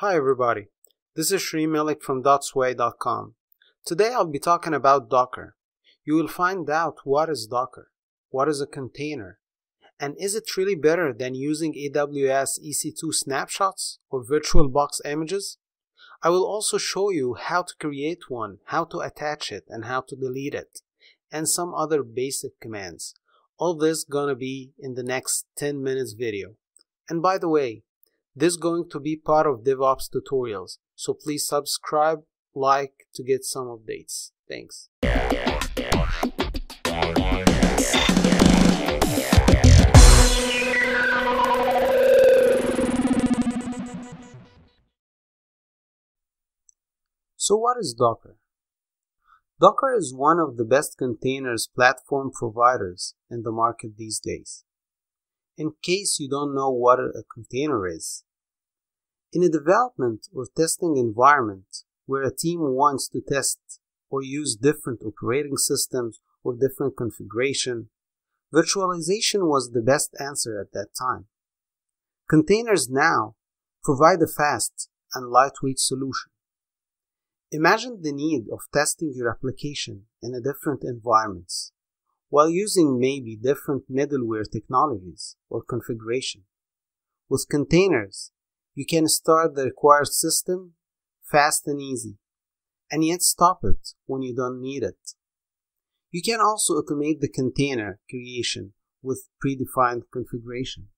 Hi everybody, this is Shri Milik from Dotsway.com. Today I'll be talking about Docker. You will find out what is Docker, what is a container, and is it really better than using AWS EC2 snapshots or VirtualBox images? I will also show you how to create one, how to attach it, and how to delete it, and some other basic commands. All this gonna be in the next 10 minutes video. And by the way, this is going to be part of DevOps tutorials, so please subscribe, like to get some updates. Thanks. So what is Docker? Docker is one of the best containers platform providers in the market these days. In case you don't know what a container is, in a development or testing environment where a team wants to test or use different operating systems or different configuration, virtualization was the best answer at that time. Containers now provide a fast and lightweight solution. Imagine the need of testing your application in a different environments while using maybe different middleware technologies or configuration. With containers, you can start the required system fast and easy, and yet stop it when you don't need it. You can also automate the container creation with predefined configuration.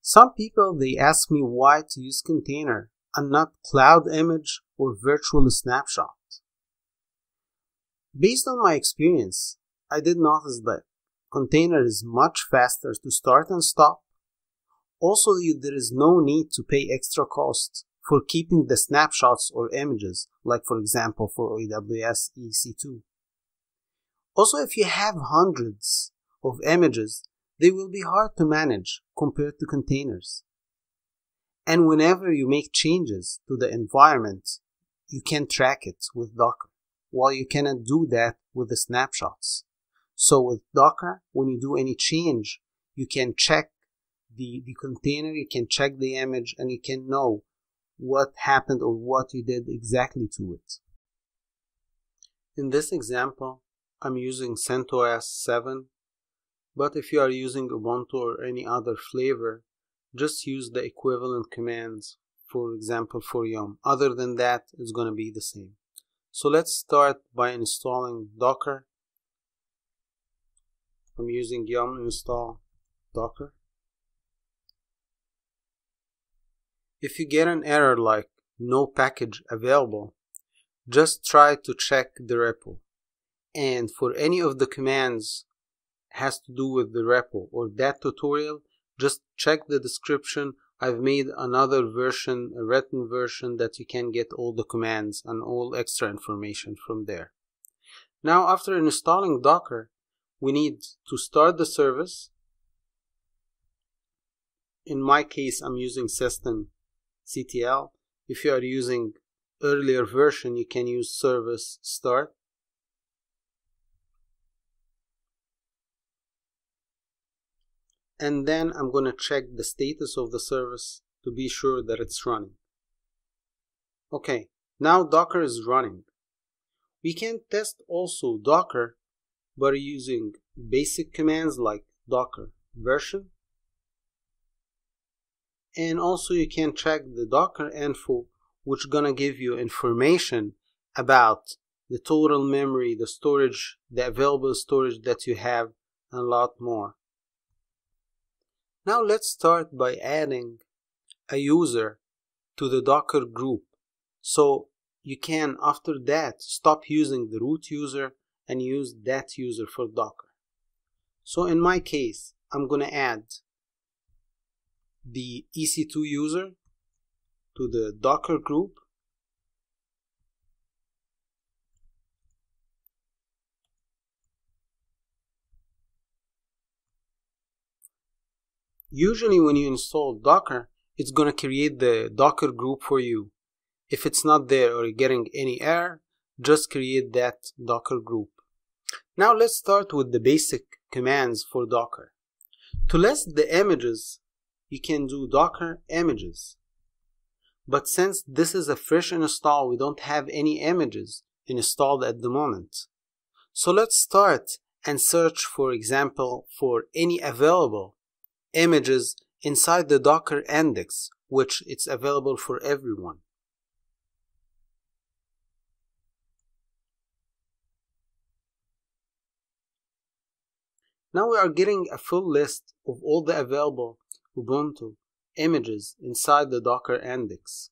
Some people they ask me why to use container and not cloud image or virtual snapshot. Based on my experience, I did notice that container is much faster to start and stop also, there is no need to pay extra costs for keeping the snapshots or images, like for example for AWS EC2. Also, if you have hundreds of images, they will be hard to manage compared to containers. And whenever you make changes to the environment, you can track it with Docker, while you cannot do that with the snapshots. So with Docker, when you do any change, you can check the, the container, you can check the image and you can know what happened or what you did exactly to it. In this example, I'm using CentOS 7, but if you are using Ubuntu or any other flavor, just use the equivalent commands, for example, for Yum. Other than that, it's going to be the same. So let's start by installing Docker. I'm using yum install docker. If you get an error like no package available, just try to check the repo. And for any of the commands has to do with the repo or that tutorial, just check the description. I've made another version, a written version that you can get all the commands and all extra information from there. Now after installing Docker, we need to start the service. In my case, I'm using system CTL. If you are using earlier version, you can use service start. And then I'm going to check the status of the service to be sure that it's running. Okay, now Docker is running. We can test also Docker by using basic commands like docker version and also you can check the docker info which gonna give you information about the total memory the storage the available storage that you have and a lot more. Now let's start by adding a user to the docker group. So you can after that stop using the root user and use that user for docker. So in my case i'm gonna add the EC2 user to the Docker group. Usually when you install Docker, it's going to create the Docker group for you. If it's not there or you're getting any error, just create that Docker group. Now let's start with the basic commands for Docker. To list the images you can do docker images But since this is a fresh install, we don't have any images installed at the moment. So let's start and search, for example, for any available images inside the Docker index, which it's available for everyone. Now we are getting a full list of all the available Ubuntu images inside the Docker index.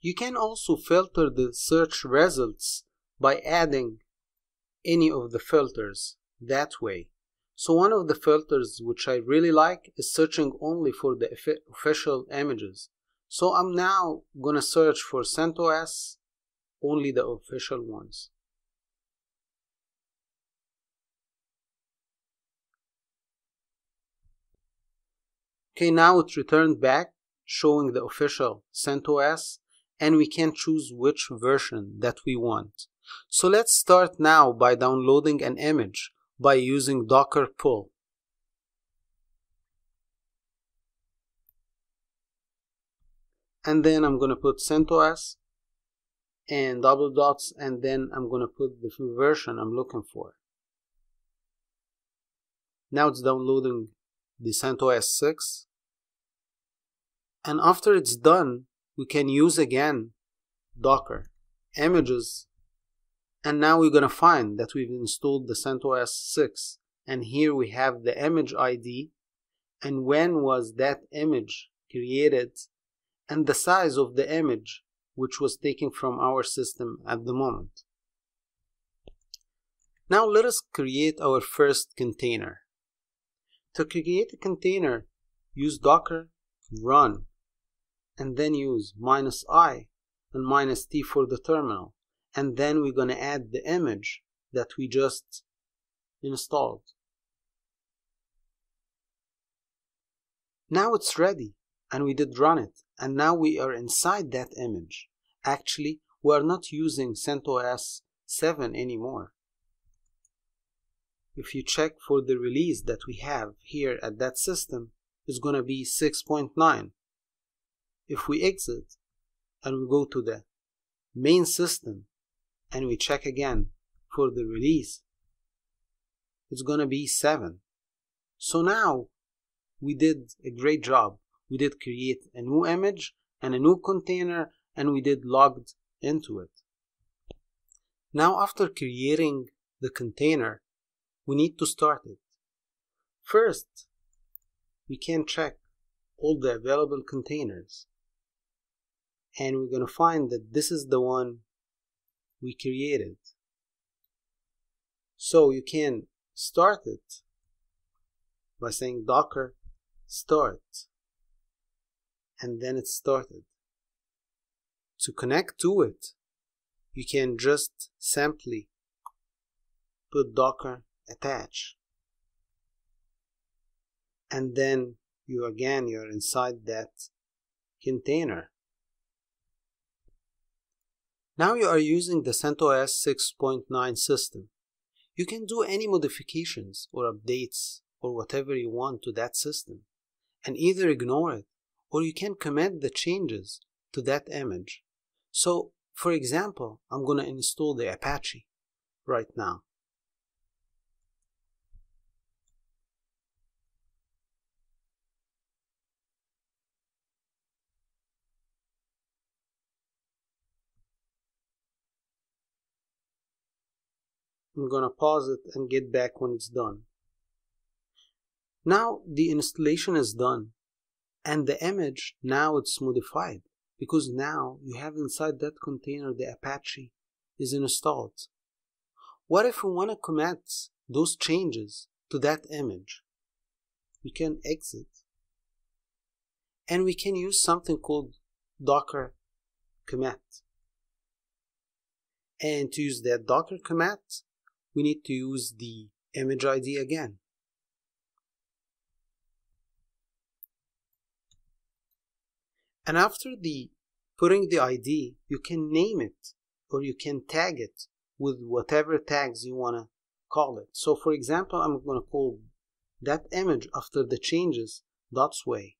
You can also filter the search results by adding any of the filters that way. So one of the filters which I really like is searching only for the official images. So I'm now gonna search for CentOS, only the official ones. Okay, now it returned back showing the official CentOS and we can choose which version that we want. So let's start now by downloading an image by using docker pull. And then I'm going to put CentOS and double dots and then I'm going to put the version I'm looking for. Now it's downloading the CentOS 6 and after it's done we can use again docker images. And now we're going to find that we've installed the CentOS 6 and here we have the image ID and when was that image created? And the size of the image which was taken from our system at the moment. Now let us create our first container. To create a container, use docker run and then use minus i and minus t for the terminal and then we're going to add the image that we just installed. Now it's ready and we did run it and now we are inside that image. Actually, we are not using CentOS 7 anymore. If you check for the release that we have here at that system, it's going to be 6.9. If we exit and we go to the main system and we check again for the release, it's going to be 7. So now we did a great job. We did create a new image and a new container and we did logged into it. Now after creating the container, we need to start it. First, we can check all the available containers and we're going to find that this is the one we created. So you can start it by saying docker start and then it started. To connect to it, you can just simply put docker attach and then you again you're inside that container now you are using the CentOS 6.9 system. You can do any modifications or updates or whatever you want to that system and either ignore it or you can commit the changes to that image. So, for example, I'm going to install the Apache right now. I'm gonna pause it and get back when it's done. Now the installation is done and the image now it's modified because now you have inside that container the Apache is installed. What if we want to commit those changes to that image? We can exit and we can use something called docker commit. And to use that docker commit, we need to use the image ID again. And after the putting the ID, you can name it or you can tag it with whatever tags you want to call it. So for example, I'm going to call that image after the changes dots way.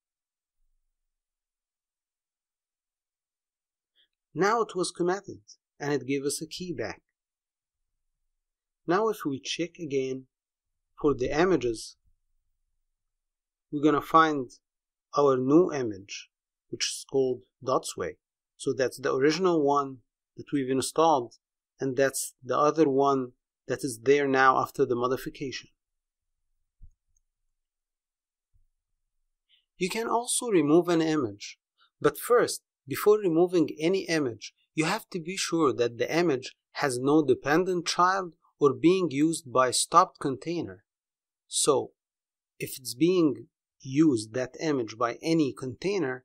Now it was committed and it gave us a key back. Now if we check again for the images, we're gonna find our new image, which is called Dotsway. So that's the original one that we've installed, and that's the other one that is there now after the modification. You can also remove an image, but first, before removing any image, you have to be sure that the image has no dependent child or being used by stopped container. So, if it's being used that image by any container,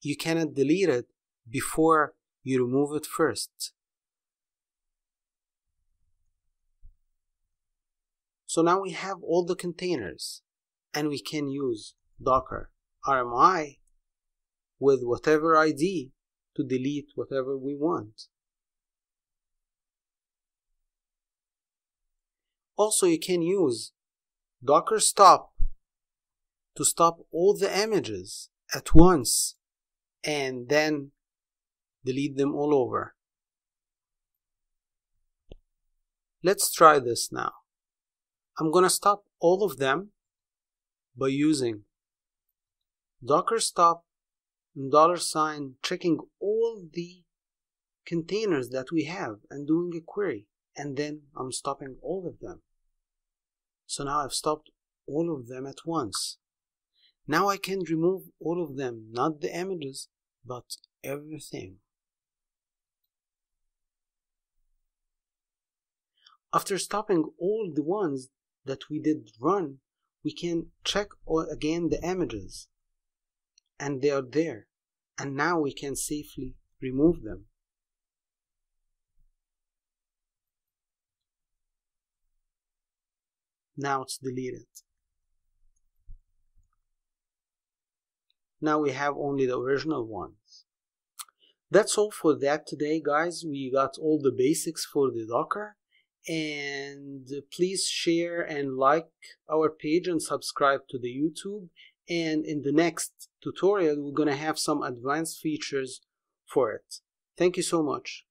you cannot delete it before you remove it first. So now we have all the containers and we can use docker RMI with whatever ID to delete whatever we want. Also, you can use docker stop to stop all the images at once and then delete them all over. Let's try this now. I'm gonna stop all of them by using docker stop and dollar sign checking all the containers that we have and doing a query and then I'm stopping all of them. So now I've stopped all of them at once. Now I can remove all of them, not the images, but everything. After stopping all the ones that we did run, we can check again the images and they are there and now we can safely remove them. Now it's deleted. Now we have only the original ones. That's all for that today, guys. We got all the basics for the Docker. And please share and like our page and subscribe to the YouTube. And in the next tutorial, we're going to have some advanced features for it. Thank you so much.